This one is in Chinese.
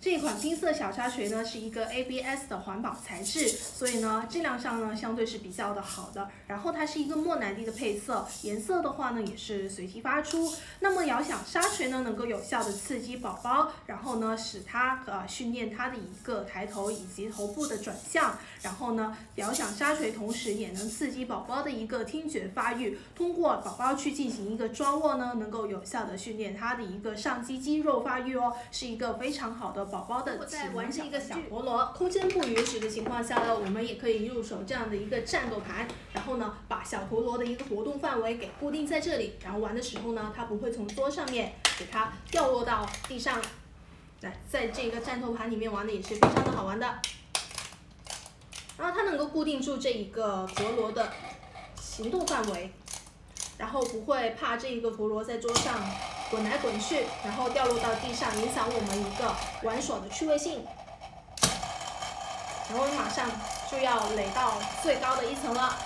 这款冰色小沙锤呢是一个 ABS 的环保材质，所以呢质量上呢相对是比较的好的。然后它是一个莫兰迪的配色，颜色的话呢也是随机发出。那么遥想沙锤呢能够有效的刺激宝宝，然后呢使它呃训练它的一个抬头以及头部的转向。然后呢遥想沙锤同时也能刺激宝宝的一个听觉发育，通过宝宝去进行一个抓握呢，能够有效的训练他的一个上肌肌肉发育哦，是一个非常好的宝宝的。在玩这一个小陀螺，空间不允许的情况下呢，我们也可以入手这样的一个战斗盘，然后呢把小陀螺的一个活动范围给固定在这里，然后玩的时候呢，它不会从桌上面给它掉落到地上。来，在这个战斗盘里面玩的也是非常的好玩的。然后它能够固定住这一个陀螺的行动范围，然后不会怕这一个陀螺在桌上滚来滚去，然后掉落到地上，影响我们一个玩耍的趣味性。然后马上就要垒到最高的一层了。